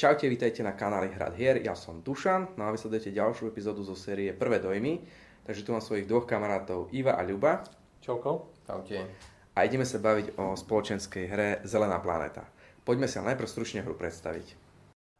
Čaute, vítajte na kanáli Hrad hier, ja som Dušan, no a vy sledujete ďalšiu epizódu zo série Prvé dojmy, takže tu mám svojich dvoch kamarátov Iva a Ľuba. Čauko. Čaute. A ideme sa baviť o spoločenskej hre Zelená planéta. Poďme sa najprv stručne hru predstaviť.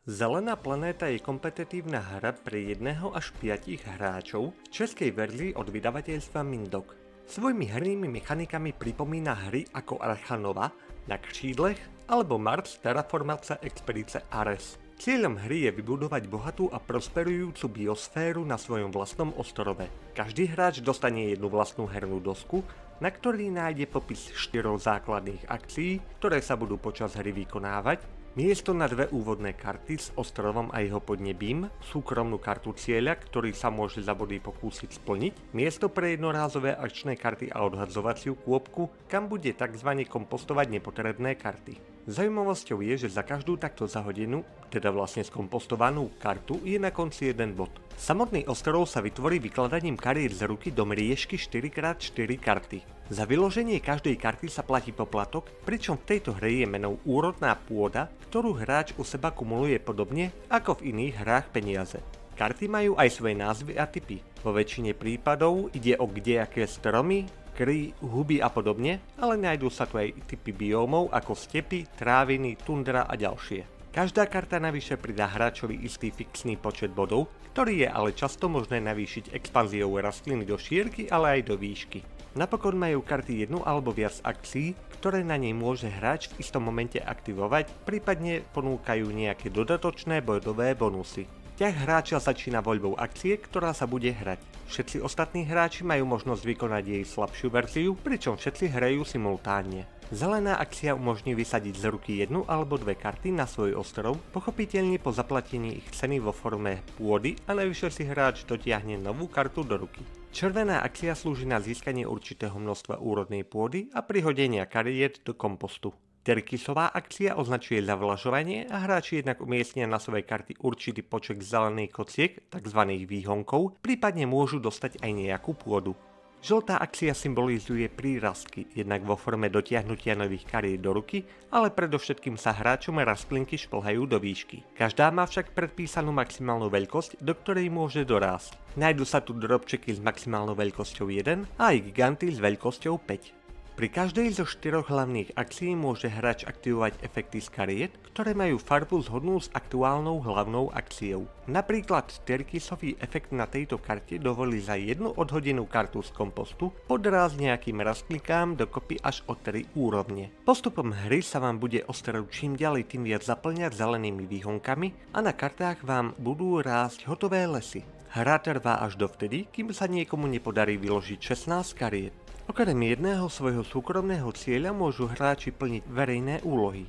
Zelená planéta je kompetitívna hra pre jedného až piatich hráčov v českej verzii od vydavateľstva Mindok. Svojimi hernými mechanikami pripomína hry ako Archanova, na křídlech alebo Mars Terraformace Expedice Ares. Cieľom hry je vybudovať bohatú a prosperujúcu biosféru na svojom vlastnom ostrove. Každý hráč dostane jednu vlastnú hernú dosku, na ktorý nájde popis štyroch základných akcií, ktoré sa budú počas hry vykonávať Miesto na dve úvodné karty s ostrovom a jeho podnebím, súkromnú kartu cieľa, ktorý sa môže za body pokúsiť splniť, miesto pre jednorázové akčné karty a odhadzovaciu kôpku, kam bude tzv. kompostovať nepotrebné karty. Zaujímavosťou je, že za každú takto zahodenú, teda vlastne skompostovanú kartu, je na konci jeden bod. Samotný ostrov sa vytvorí vykladaním kariet z ruky do mriežky 4x4 karty. Za vyloženie každej karty sa platí poplatok, pričom v tejto hre je menou úrodná pôda, ktorú hráč u seba kumuluje podobne ako v iných hrách peniaze. Karty majú aj svoje názvy a typy. Vo väčšine prípadov ide o kdejaké stromy, kry, huby a podobne, ale nájdú sa tu aj typy biómov ako stepy, tráviny, tundra a ďalšie. Každá karta navyše pridá hráčovi istý fixný počet bodov, ktorý je ale často možné navýšiť expanziou rastliny do šírky, ale aj do výšky. Napokon majú karty jednu alebo viac akcií, ktoré na nej môže hráč v istom momente aktivovať, prípadne ponúkajú nejaké dodatočné bodové bonusy. Ťah hráča začína voľbou akcie, ktorá sa bude hrať. Všetci ostatní hráči majú možnosť vykonať jej slabšiu verziu, pričom všetci hrajú simultánne. Zelená akcia umožní vysadiť z ruky jednu alebo dve karty na svoj ostrov, pochopiteľne po zaplatení ich ceny vo forme pôdy a najvyššie si hráč dotiahne novú kartu do ruky. Červená akcia slúži na získanie určitého množstva úrodnej pôdy a prihodenia kariet do kompostu. Terkisová akcia označuje zavlažovanie a hráči jednak umiestnia na svoje karty určitý počet zelených kociek, tzv. výhonkov, prípadne môžu dostať aj nejakú pôdu. Žltá akcia symbolizuje prírastky, jednak vo forme dotiahnutia nových kariet do ruky, ale predovšetkým sa hráčom rastlinky šplhajú do výšky. Každá má však predpísanú maximálnu veľkosť, do ktorej môže dorásť. Najdu sa tu drobčeky s maximálnou veľkosťou 1 a aj giganty s veľkosťou 5. Pri každej zo štyroch hlavných akcií môže hráč aktivovať efekty z kariet, ktoré majú farbu zhodnú s aktuálnou hlavnou akciou. Napríklad Terkisový efekt na tejto karte dovolí za jednu odhodenú kartu z kompostu podrázť nejakým rastlikám dokopy až o 3 úrovne. Postupom hry sa vám bude ostrov čím ďalej tým viac zaplňať zelenými výhonkami a na kartách vám budú rásť hotové lesy. Hra trvá až dovtedy, kým sa niekomu nepodarí vyložiť 16 kariet. Okrem jedného svojho súkromného cieľa môžu hráči plniť verejné úlohy.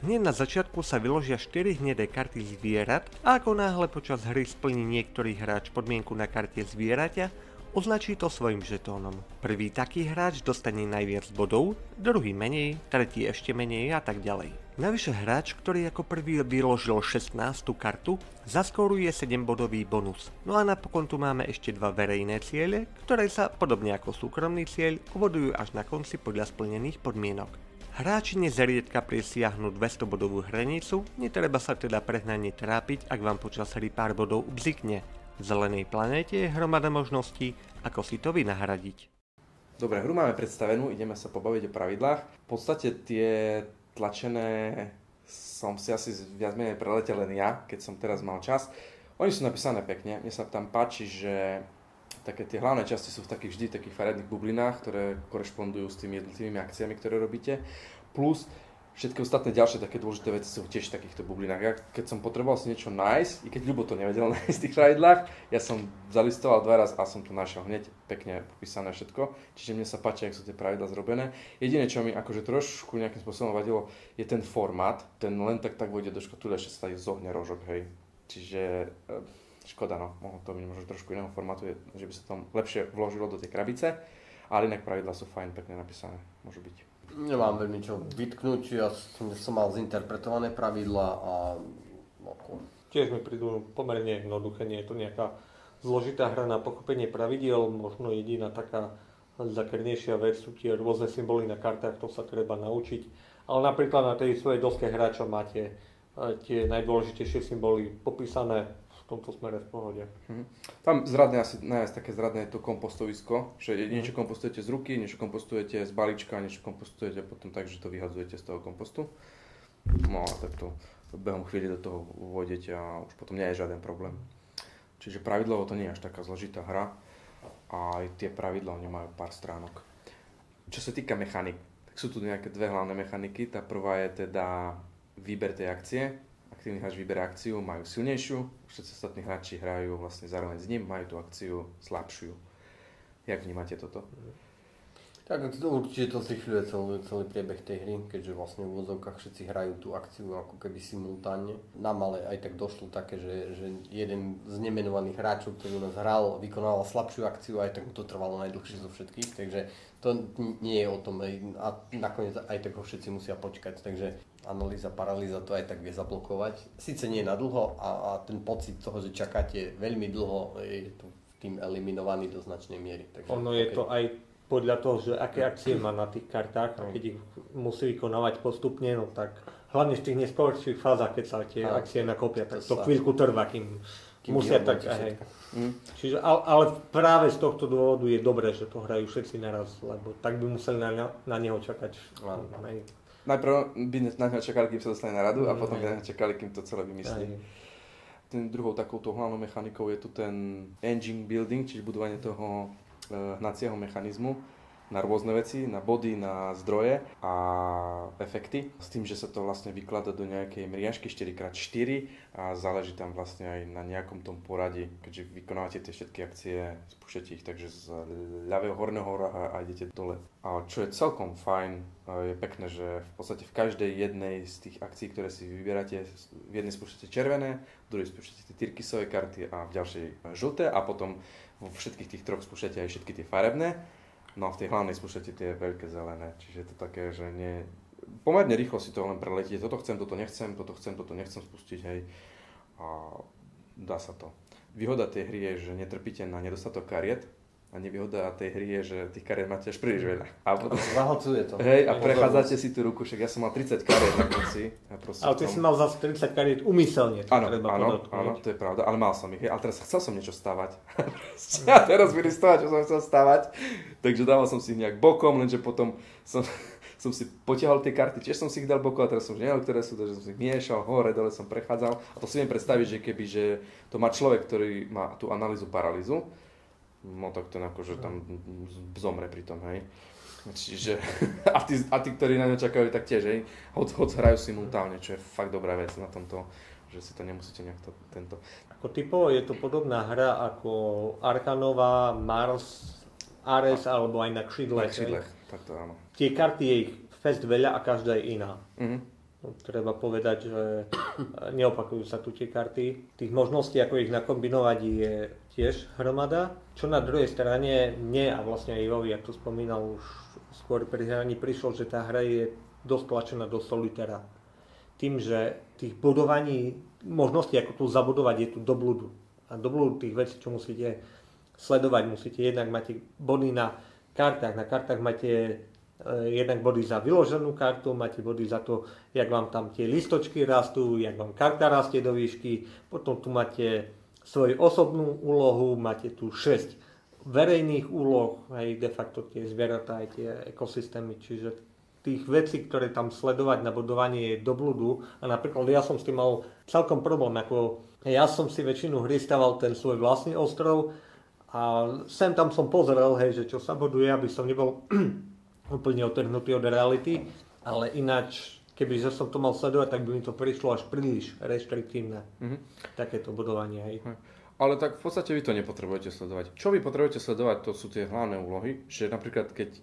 Hneď na začiatku sa vyložia 4 hnedé karty zvierat a ako náhle počas hry splní niektorý hráč podmienku na karte zvieraťa, označí to svojim žetónom. Prvý taký hráč dostane najviac bodov, druhý menej, tretí ešte menej a tak ďalej. Navyše hráč, ktorý ako prvý vyložil 16. kartu, zaskoruje 7-bodový bonus. No a napokon tu máme ešte dva verejné ciele, ktoré sa, podobne ako súkromný cieľ, uvodujú až na konci podľa splnených podmienok. Hráči nezriedka presiahnu 200 bodovú hranicu, netreba sa teda prehnane trápiť, ak vám počas hry pár bodov ubzikne. Zelenej planéte je hromada možností, ako si to vynahradiť. Dobre, hru máme predstavenú, ideme sa pobaviť o pravidlách. V podstate tie tlačené som si asi viac menej preletel len ja, keď som teraz mal čas. Oni sú napísané pekne, mne sa tam páči, že také tie hlavné časti sú v takých vždy takých farebných bublinách, ktoré korešpondujú s tými jednotlivými akciami, ktoré robíte. Plus všetky ostatné ďalšie také dôležité veci sú tiež v takýchto bublinách. Ja keď som potreboval si niečo nájsť, i keď Ľubo to nevedel nájsť v tých pravidlách, ja som zalistoval dva raz a som to našiel hneď pekne popísané všetko. Čiže mne sa páči, ako sú tie pravidlá zrobené. Jediné, čo mi akože trošku nejakým spôsobom vadilo, je ten formát. Ten len tak tak vôjde do škatule, že sa zohne rožok, hej. Čiže e, škoda, no. Mohlo to byť možno trošku iného formátu, že by sa tam lepšie vložilo do tej krabice. Ale inak pravidlá sú fajn, pekne napísané, môžu byť. Nemám veľmi čo vytknúť, ja som, mal zinterpretované pravidla a ako... Tiež mi prídu pomerne jednoduché, nie je to nejaká zložitá hra na pochopenie pravidiel, možno jediná taká zakrnejšia vec sú tie rôzne symboly na kartách, to sa treba naučiť. Ale napríklad na tej svojej doske hráča máte tie najdôležitejšie symboly popísané tomto smere v pohode. Mhm. Tam zradné asi najviac také zradné je to kompostovisko, že niečo kompostujete z ruky, niečo kompostujete z balíčka, niečo kompostujete potom tak, že to vyhadzujete z toho kompostu. No a tak to behom chvíli do toho vôjdete a už potom nie je žiaden problém. Čiže pravidlovo to nie je až taká zložitá hra a aj tie pravidla oni majú pár stránok. Čo sa týka mechanik, tak sú tu nejaké dve hlavné mechaniky. Tá prvá je teda výber tej akcie. Aktívny hráč vyberá akciu, majú silnejšiu, všetci ostatní hráči hrajú vlastne zároveň s ním, majú tú akciu slabšiu. Jak vnímate toto? Tak to určite to zrychľuje celý, celý priebeh tej hry, keďže vlastne v úvodzovkách všetci hrajú tú akciu ako keby simultánne. Nám ale aj tak došlo také, že, že jeden z nemenovaných hráčov, ktorý u nás hral, vykonával slabšiu akciu, aj tak mu to trvalo najdlhšie zo všetkých, takže to nie je o tom a nakoniec aj tak ho všetci musia počkať, takže analýza, paralýza to aj tak vie zablokovať. Sice nie na dlho a, a ten pocit toho, že čakáte veľmi dlho, je tu tým eliminovaný do značnej miery. Takže, ono je okay. to aj podľa toho, že aké akcie má na tých kartách a keď ich musí vykonávať postupne, no tak hlavne v tých neskorších fázach, keď sa tie a, akcie nakopia, tak to, to chvíľku trvá, kým, kým musia tak, hej. Mm. Čiže, ale práve z tohto dôvodu je dobré, že to hrajú všetci naraz, lebo tak by museli na, na neho čakať. Aj. Najprv by na neho čakali, kým sa dostane na radu mm, a potom by na neho čakali, kým to celé vymyslí. Aj. Ten druhou takouto hlavnou mechanikou je tu ten engine building, čiže budovanie toho E, hnacieho mechanizmu na rôzne veci, na body, na zdroje a efekty. S tým, že sa to vlastne vyklada do nejakej mriažky 4x4 a záleží tam vlastne aj na nejakom tom poradí, keďže vykonávate tie všetky akcie, spúšťate ich takže z ľavého horného roha a idete dole. A čo je celkom fajn, je pekné, že v podstate v každej jednej z tých akcií, ktoré si vyberáte, v jednej spúšťate červené, v druhej spúšťate tie tyrkysové karty a v ďalšej žlté a potom vo všetkých tých troch spúšťate aj všetky tie farebné, no v tej hlavnej spúšťate tie veľké zelené, čiže to také, že nie, pomerne rýchlo si to len preletíte, toto chcem, toto nechcem, toto chcem, toto nechcem spustiť, hej, a dá sa to. Výhoda tej hry je, že netrpíte na nedostatok kariet, a nevýhoda tej hry je, že tých kariet máte až príliš veľa. A potom, Zahlcuje to. Hej, a prechádzate si tú ruku, však ja som mal 30 kariet na konci. Ja ale ty tom... si mal zase 30 kariet umyselne. Áno, áno, áno, to je pravda, ale mal som ich. Hej, ale teraz chcel som niečo stavať. a teraz mi stavať, čo som chcel stavať. Takže dával som si ich nejak bokom, lenže potom som som si potiahol tie karty, tiež som si ich dal bokom a teraz som už nevedel, ktoré sú, takže som si ich miešal, hore, dole som prechádzal. A to si viem predstaviť, že keby, že to má človek, ktorý má tú analýzu paralýzu, no tak ten akože tam zomre pri tom, hej. Čiže, a tí, a tí, ktorí na ňo čakajú, tak tiež, hej, hod, hod hrajú simultálne, čo je fakt dobrá vec na tomto, že si to nemusíte nejak to, tento. Ako typovo je to podobná hra ako Arkanová, Mars, Ares alebo aj na křidlech. Na křidlech, tak to áno. Tie karty je ich fest veľa a každá je iná. Mm-hmm. Treba povedať, že neopakujú sa tu tie karty. Tých možností, ako ich nakombinovať, je tiež hromada. Čo na druhej strane mne a vlastne aj Jovi, ako to spomínal už skôr pri hraní, prišlo, že tá hra je dosť tlačená do solitera. Tým, že tých budovaní, možností, ako tu zabudovať, je tu do blúdu. A do blúdu tých vecí, čo musíte sledovať, musíte jednak máte body na kartách, na kartách máte jednak body za vyloženú kartu, máte body za to, jak vám tam tie listočky rastú, jak vám karta rastie do výšky, potom tu máte svoju osobnú úlohu, máte tu 6 verejných úloh, aj de facto tie zvieratá, aj tie ekosystémy, čiže tých vecí, ktoré tam sledovať na budovanie je do blúdu a napríklad ja som s tým mal celkom problém, ako ja som si väčšinu hry staval ten svoj vlastný ostrov a sem tam som pozrel, hej, že čo sa buduje, aby som nebol úplne otrhnutý od reality, ale ináč keby že som to mal sledovať, tak by mi to prišlo až príliš reštriktívne. Mm-hmm. Takéto budovanie. Hej. Hm. Ale tak v podstate vy to nepotrebujete sledovať. Čo vy potrebujete sledovať, to sú tie hlavné úlohy, že napríklad keď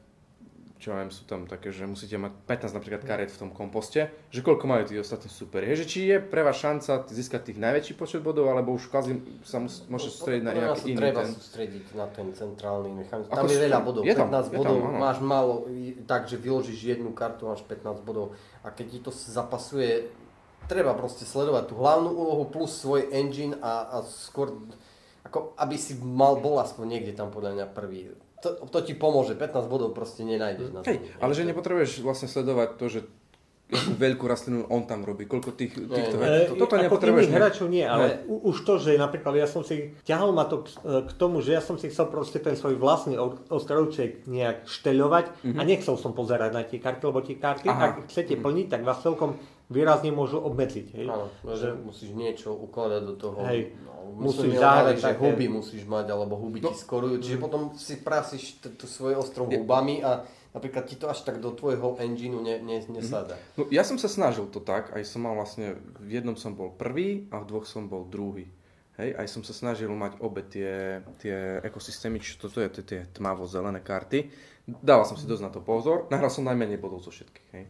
čo viem, sú tam také, že musíte mať 15 napríklad kariet v tom komposte, že koľko majú tí ostatní superi. Je, že či je pre vás šanca získať tých najväčší počet bodov, alebo už kvázi sa mus, môže sústrediť na nejaký iný treba ten... sústrediť na ten centrálny mechanizmus. Tam je veľa bodov, je tam, 15 je bodov, tam, máš málo, tak, že vyložíš jednu kartu, máš 15 bodov a keď ti to zapasuje, treba proste sledovať tú hlavnú úlohu plus svoj engine a, a skôr, ako aby si mal bol aspoň niekde tam podľa mňa prvý to, to ti pomôže, 15 bodov proste nenájdeš na. Hej, ale že nepotrebuješ vlastne sledovať to, že akú veľkú rastlinu on tam robí, koľko tých, týchto nie, vecí. E, Toto ako nepotrebuješ. iných hráčov nie, ale u, už to, že napríklad ja som si, ťahal ma to k, k tomu, že ja som si chcel proste ten svoj vlastný ostrovček nejak šteľovať a nechcel som pozerať na tie karty, lebo tie karty, Mhm. Aha. ak chcete plniť, tak vás celkom výrazne môžu obmedziť. Hej? Áno, že musíš niečo ukladať do toho. Hej. No, Musíš zahrať že také- huby musíš mať, alebo huby ti skorujú, čiže potom si prasíš t- t- svoje ostrov hubami a napríklad ti to až tak do tvojho engineu ne, ne, nesadá. No, ja som sa snažil to tak, aj som mal vlastne, v jednom som bol prvý a v dvoch som bol druhý. Hej, aj som sa snažil mať obe tie, tie ekosystémy, čiže toto je tie, tie tmavo-zelené karty. Dával som si dosť na to pozor, nahral som najmenej bodov zo všetkých. Hej.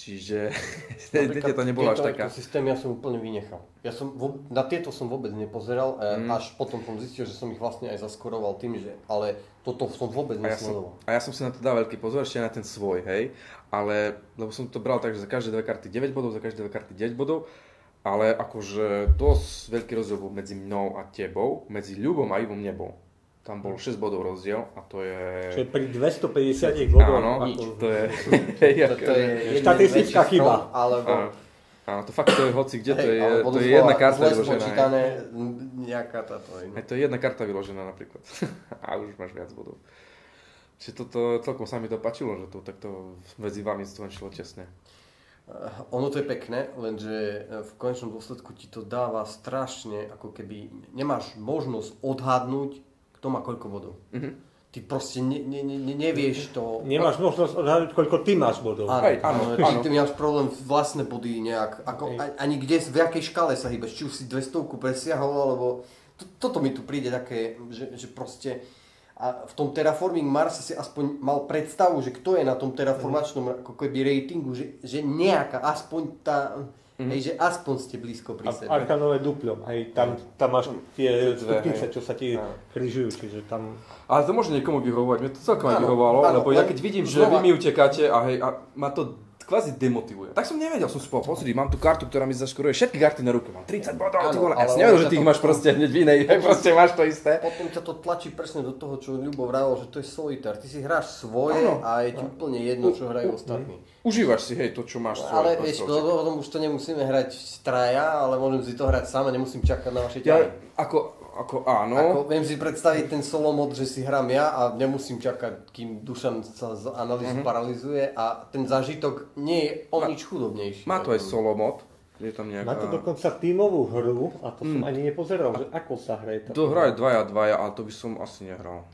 Čiže Napríklad to nebolo až taká... ekosystémy ja som úplne vynechal. Ja som, na tieto som vôbec nepozeral, mm. až potom som zistil, že som ich vlastne aj zaskoroval tým, že ale toto som vôbec A ja, som, a ja som si na to dal veľký pozor, ešte na ten svoj, hej. Ale, lebo som to bral tak, že za každé dve karty 9 bodov, za každé dve karty 9 bodov. Ale akože dosť veľký rozdiel bol medzi mnou a tebou, medzi Ľubom a Ivom nebol. Tam bol 6 bodov rozdiel a to je... Čiže pri 250 bodoch, Áno, ako, to je... To, to je jeden Štatistická chyba. Alebo, Áno, áno, to fakt to je hoci kde, to je, alebo to je jedna karta vyložená. m, nejaká táto. Hej, to je jedna karta vyložená napríklad. a už máš viac bodov. Čiže toto celkom sa mi to páčilo, že to takto medzi vami šlo tesne. Eh, Ono to je pekné, lenže eh, v konečnom dôsledku ti to dáva strašne, ako keby nemáš možnosť odhadnúť, kto má koľko bodov. Mhm. Ty proste ne, ne, ne, ne- nevieš to. nemáš možnosť odhadnúť, koľko ty máš bodov. Áno, Hej, áno, áno, áno. ty máš problém vlastné body nejak, ako, Hej. ani kde, v jakej škále sa hýbeš, či už si 200 presiahol, alebo to, toto mi tu príde také, že, že proste a v tom Terraforming Mars si aspoň mal predstavu, že kto je na tom terraformačnom ako keby ratingu, že, že nejaká, aspoň tá, hej, že aspoň ste blízko pri A sebe. Arkanové dupľom, hej, tam, tam máš tie stupnice, čo sa ti križujú, čiže tam... Ale to môže niekomu vyhovovať, mne to celkom aj vyhovovalo, lebo ja keď vidím, že vy mi utekáte a hej, a ma to kvázi demotivuje. Tak som nevedel, som si povedal, pozri, mám tu kartu, ktorá mi zaškoruje všetky karty na ruke, mám 30 bodov, ty vole, ja si nevedel, že ty ich máš proste hneď v inej, proste máš to isté. Potom ťa to tlačí presne do toho, čo Ľubo vravel, že to je solitár. Ty si hráš svoje Áno. a je ti úplne jedno, čo hrajú ostatní. Užívaš si, hej, to, čo máš svoje. Ale vieš, potom už to nemusíme hrať traja, ale môžem si to hrať sám a nemusím čakať na vaše Ja, ťahy. ako, ako áno, Ako viem si predstaviť ten solo mod, že si hrám ja a nemusím čakať, kým Dušan sa z analýzu paralizuje a ten zážitok nie je o Mhm. Ma- nič chudobnejší. má to aj solo mod, je tam nejaká... Má to dokonca tímovú hru a to Mm. som ani nepozeral, že ako sa hraje. táto To hra. hrajú dvaja, dvaja, ale to by som asi nehral.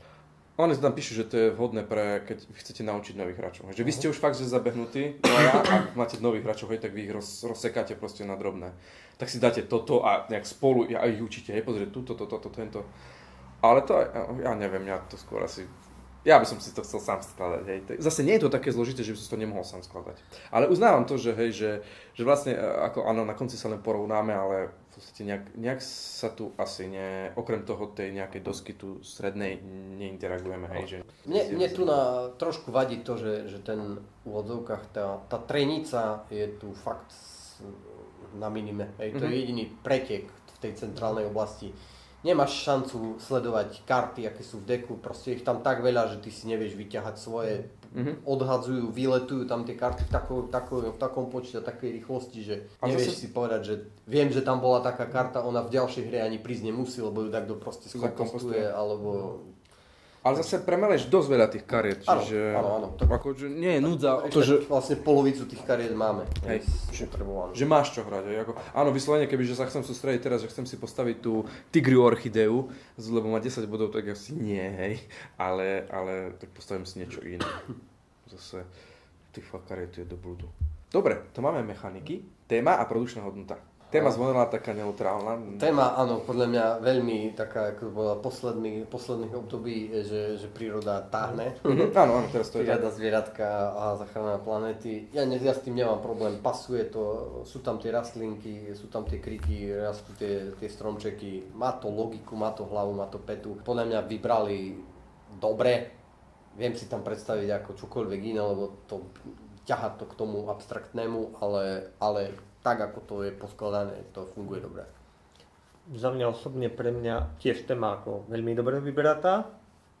Oni tam píšu, že to je vhodné pre, keď chcete naučiť nových hráčov. Že vy ste už fakt, že zabehnutí, dvaja, a máte nových hráčov, hej, tak vy ich roz, rozsekáte proste na drobné. Tak si dáte toto a nejak spolu a ich učíte, hej, pozrieť túto, toto, toto, tento. Ale to, ja neviem, ja to skôr asi... Ja by som si to chcel sám skladať, hej. Zase nie je to také zložité, že by som to nemohol sám skladať. Ale uznávam to, že hej, že, že vlastne, e, ako áno, na konci sa len porovnáme, ale v podstate nejak, nejak sa tu asi ne, okrem toho tej nejakej dosky tu strednej neinteragujeme, hej, že... Mne, mne tu na trošku vadí to, že, že ten v úvodzovkách tá, tá trenica je tu fakt na minime. Hej, to je Mhm. jediný pretek v tej centrálnej oblasti. Nemáš šancu sledovať karty, aké sú v deku, proste ich tam tak veľa, že ty si nevieš vyťahať svoje. Mhm. Odhadzujú, vyletujú tam tie karty v, takou, takou, v takom počte a takej rýchlosti, že nevieš zase- si povedať, že viem, že tam bola taká karta, ona v ďalšej hre ani prísť nemusí, lebo ju takto proste skompostuje, alebo Ale zase premeleš dosť veľa tých kariet, Áno, čiže... áno, áno. To- Akože nie je núdza o to, že... vlastne polovicu tých kariet máme. Hej. Potrebované. Že máš čo hrať. Hej? Ako, áno, vyslovene, keby že sa chcem sústrediť teraz, že chcem si postaviť tú tigriu orchideu, lebo má 10 bodov, tak asi nie, hej. Ale, ale tak postavím si niečo iné. Zase tých fakariet je do blúdu. Dobre, to máme mechaniky, téma a produkčná hodnota. Téma zvonila taká neutrálna. Téma, áno, podľa mňa veľmi taká, ako bola posledný, posledných období, že, že príroda táhne. Mhm, áno, áno, teraz to je. Príroda, zvieratka a zachrana planéty. Ja, ne, ja s tým nemám problém, pasuje to, sú tam tie rastlinky, sú tam tie kryky, rastú tie, tie stromčeky, má to logiku, má to hlavu, má to petu. Podľa mňa vybrali dobre, viem si tam predstaviť ako čokoľvek iné, lebo to ťaha to k tomu abstraktnému, ale, ale tak ako to je poskladané, to funguje dobre. Za mňa osobne, pre mňa tiež téma ako veľmi dobre vyberatá.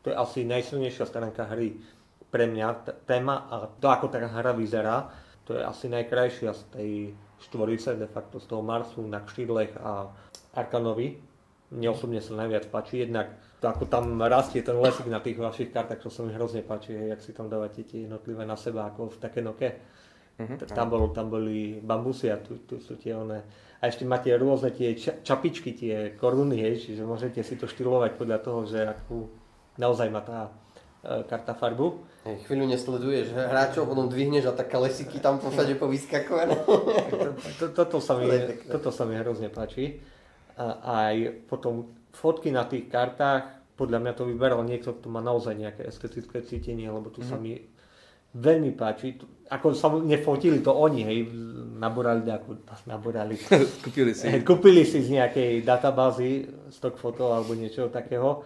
To je asi najsilnejšia stránka hry pre mňa, téma a to, ako tá hra vyzerá. to je asi najkrajšia z tej štvorice, de facto z toho Marsu na Kšidlech a Arkanovi. Mne osobne sa najviac páči, jednak ako tam rastie ten lesík na tých vašich kartách, čo sa mi hrozne páči, jak si tam dávate tie jednotlivé na seba, ako v také noke. Uh-huh, tam, bol, tam boli bambusy a tu, tu sú tie one. A ešte máte rôzne tie čapičky, tie koruny, hej, čiže môžete si to štýlovať podľa toho, že akú naozaj má tá e, karta farbu. Hej, chvíľu nesleduješ hráčov, potom dvihneš a taká lesiky tam všade povyskakované. to, to, toto, sa mi, toto sa mi hrozne páči. A aj potom fotky na tých kartách, podľa mňa to vyberal niekto, kto má naozaj nejaké estetické cítenie, lebo tu mm-hmm. sa mhm. mi veľmi páči. Ako sa nefotili to oni, hej, naborali, ako, naborali. kúpili si. Kúpili si z nejakej databázy stock foto alebo niečo takého,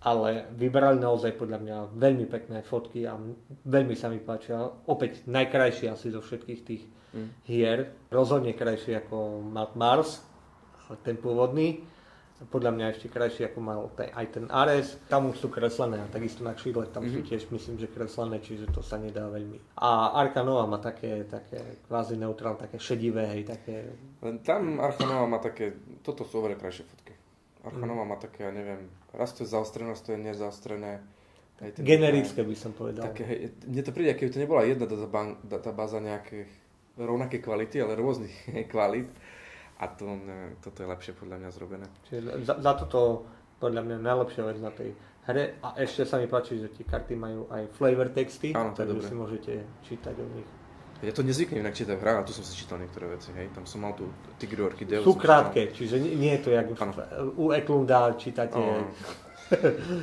ale vybrali naozaj podľa mňa veľmi pekné fotky a veľmi sa mi páčia. Opäť najkrajšie asi zo všetkých tých mm. hier. Rozhodne krajšie ako Mars, ten pôvodný podľa mňa ešte krajšie, ako mal ten, aj ten Ares. Tam už sú kreslené a takisto na křídle tam mm-hmm. sú mhm. tiež myslím, že kreslené, čiže to sa nedá veľmi. A Arka Nova má také, také kvázi neutrál, také šedivé, hej, také... Len tam Arka Nova má také, toto sú oveľa krajšie fotky. Arka Nova mm. má také, ja neviem, raz to je zaostrené, raz to je nezaostrené. Hej, Generické by som povedal. Také, hej, mne to príde, keby to nebola jedna databáza nejakých rovnaké kvality, ale rôznych kvalit a to, ne, toto je lepšie podľa mňa zrobené. Čiže za, za toto podľa mňa najlepšia vec na tej hre a ešte sa mi páči, že tie karty majú aj flavor texty, Áno, takže si môžete čítať o nich. Ja to nezvyknem inak čítať v hrách, a tu som si čítal niektoré veci, hej. Tam som mal tu Tigru Orchideu. Sú krátke, čiže nie, nie je to jak ano. u Eklunda čítate...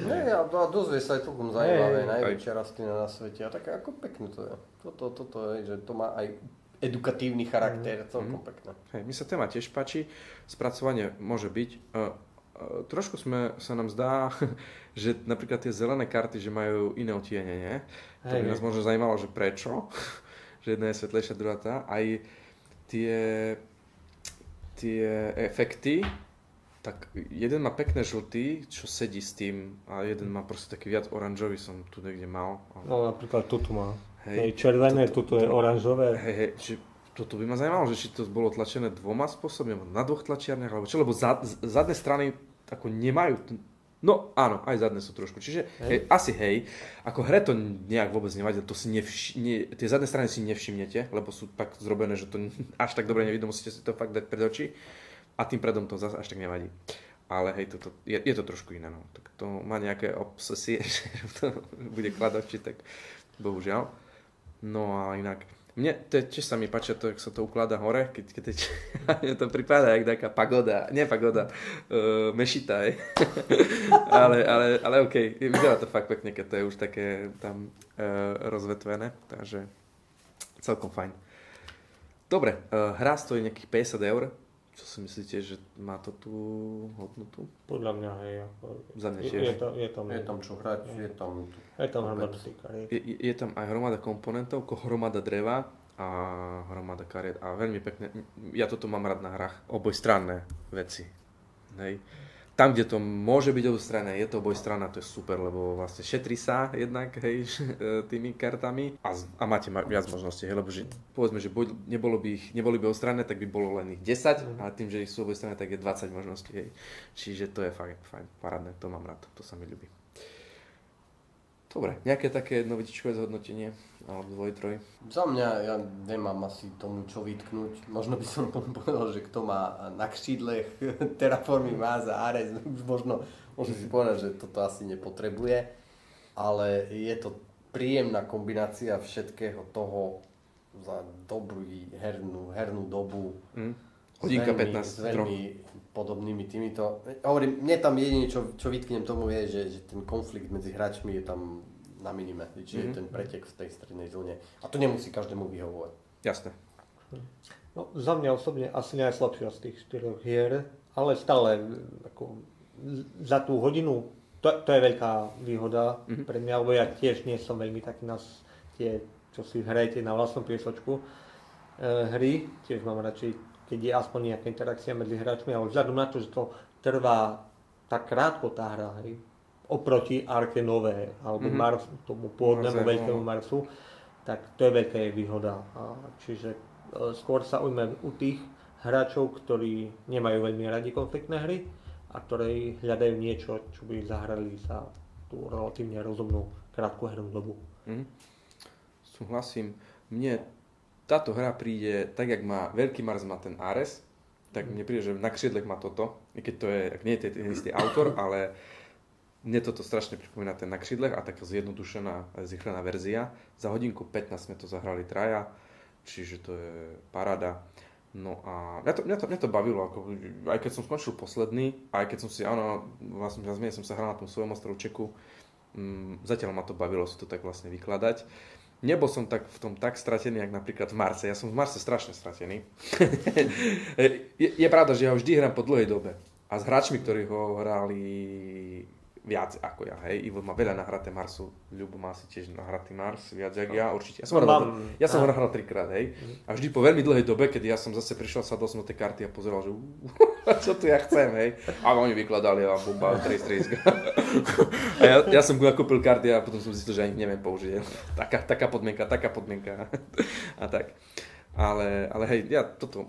Nie, a dozvie sa aj celkom zaujímavé, najväčšia rastlina na svete a také ako pekné to je. Toto, toto je, že to má aj edukatívny charakter, mm. celkom mm. pekné. Hej, mi sa téma tiež páči, spracovanie môže byť. Uh, uh, trošku sme, sa nám zdá, že napríklad tie zelené karty, že majú iné otienenie. To by nás možno zajímalo, že prečo. že jedna je svetlejšia, druhá tá. Aj tie, tie efekty, tak jeden má pekné žltý, čo sedí s tým a jeden má proste taký viac oranžový som tu niekde mal. No napríklad tu má. Hej, červené, toto, toto je oranžové. Hej, hej, či, toto by ma zaujímalo, že či to bolo tlačené dvoma spôsobmi, na dvoch tlačiarniach, alebo čo, lebo zad, zadné strany ako nemajú, no áno, aj zadné sú trošku, čiže hej. Hej, asi hej, ako hre to nejak vôbec nevadí, to si nevš- nie, tie zadné strany si nevšimnete, lebo sú tak zrobené, že to až tak dobre nevidno, musíte si to fakt dať pred oči a tým predom to zase až tak nevadí. Ale hej, toto, je, je to trošku iné, no. Tak to má nejaké obsesie, že to bude kladovči, tak bohužiaľ. No a inak, mne to tiež sa mi páči to, jak sa to ukladá hore, keď, keď teč, to pripadá jak taká pagoda, nie pagoda, uh, mešita, aj. ale, ale, ale OK, vyzerá to fakt pekne, keď to je už také tam uh, rozvetvené, takže celkom fajn. Dobre, uh, hra stojí nejakých 50 eur, čo si myslíte, že má to tú hodnotu? Podľa mňa je. Ako, Za mňa tiež. Je, to, je, tam, je tam čo hrať, je tam... Je tam hromada je, je, je tam aj hromada komponentov, ako hromada dreva a hromada kariet a veľmi pekné. Ja toto mám rád na hrách. Obojstranné veci. Hej tam, kde to môže byť obostranné, je to obojstranná, to je super, lebo vlastne šetrí sa jednak hej, tými kartami a, a máte viac možností, hej, lebo že, povedzme, že buď, nebolo by ich, neboli by obostranné, tak by bolo len ich 10 a tým, že ich sú obojstranné, tak je 20 možností. Hej. Čiže to je fajn, fajn, parádne, to mám rád, to sa mi ľúbi. Dobre, nejaké také novičičkové zhodnotenie? Alebo dvoj, troj? Za mňa, ja nemám asi tomu čo vytknúť. Možno by som povedal, že kto má na křídlech Terraformy má za Ares, už možno môže si povedať, že toto asi nepotrebuje. Ale je to príjemná kombinácia všetkého toho za dobrý hernú, hernú dobu. Mm. Hodinka 15. S veľmi podobnými týmito. Hovorím, mne tam jediné, čo, čo vytknem tomu je, že, že ten konflikt medzi hráčmi je tam na minime, čiže mm-hmm. ten pretek v tej strednej zóne. A to nemusí každému vyhovovať. Jasné. No, za mňa osobne asi najslabšia z tých štyroch hier, ale stále ako, za tú hodinu to, to je veľká výhoda mm-hmm. pre mňa, lebo ja tiež nie som veľmi taký na tie, čo si hrajete na vlastnom piesočku e, hry, tiež mám radšej, keď je aspoň nejaká interakcia medzi hráčmi, ale vzhľadom na to, že to trvá tak krátko tá hra, hej, oproti Arke Nové, alebo mm-hmm. Mars, tomu pôvodnému veľkému Marsu, tak to je veľká jej výhoda. Čiže e, skôr sa ujme u tých hráčov, ktorí nemajú veľmi radi konfliktné hry a ktorí hľadajú niečo, čo by zahrali za tú relatívne rozumnú krátku hernú dobu. Mm. Súhlasím. Mne táto hra príde tak, jak má Veľký Mars má ten Ares, tak mne príde, že na křídlech má toto, i keď to je, ak nie je ten istý autor, ale mne toto strašne pripomína ten na křídlech a taká zjednodušená, zrychlená verzia. Za hodinku 15 sme to zahrali traja, čiže to je paráda. No a mňa to, mňa to, mňa to bavilo, ako, aj keď som skončil posledný, aj keď som si, áno, vlastne som sa hral na tom svojom ostrovčeku, um, zatiaľ ma to bavilo si to tak vlastne vykladať nebol som tak v tom tak stratený, ako napríklad v Marse. Ja som v Marse strašne stratený. je, je pravda, že ja ho vždy hrám po dlhej dobe. A s hráčmi, ktorí ho hrali viac ako ja, hej. Ivo má veľa nahraté Marsu, Ľubo má si tiež nahratý Mars, viac jak ja, určite. Ja som, ho, hral, ja som ho nahral trikrát, hej. A vždy po veľmi dlhej dobe, keď ja som zase prišiel, sadol som do tej karty a pozeral, že čo tu ja chcem, hej. A oni vykladali a bomba, trace, trace. a ja, ja som kúpil karty a potom som zistil, že ani neviem použiť. Taká, taká podmienka, taká podmienka. a tak. Ale, ale hej, ja toto,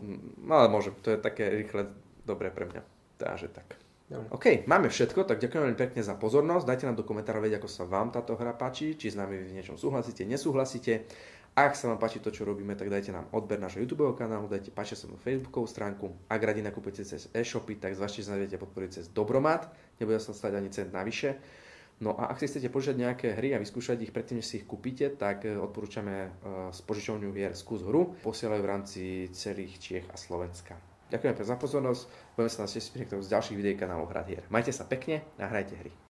ale môžem, to je také rýchle, dobré pre mňa. Takže tak. OK, máme všetko, tak ďakujem veľmi pekne za pozornosť. Dajte nám do komentárov vedieť, ako sa vám táto hra páči, či s nami v niečom súhlasíte, nesúhlasíte. Ak sa vám páči to, čo robíme, tak dajte nám odber našho YouTube kanálu, dajte páči sa na Facebookovú stránku. Ak radi nakúpite cez e-shopy, tak zvažte, že sa podporiť cez Dobromat, nebude sa stať ani cent navyše. No a ak si chcete požiadať nejaké hry a vyskúšať ich predtým, než si ich kúpite, tak e, odporúčame e, s požičovňou hier Skús hru. Posielajú v rámci celých Čiech a Slovenska. Ďakujem za pozornosť. Budeme sa na z ďalších videí kanálov Hrať hier. Majte sa pekne a hrajte hry.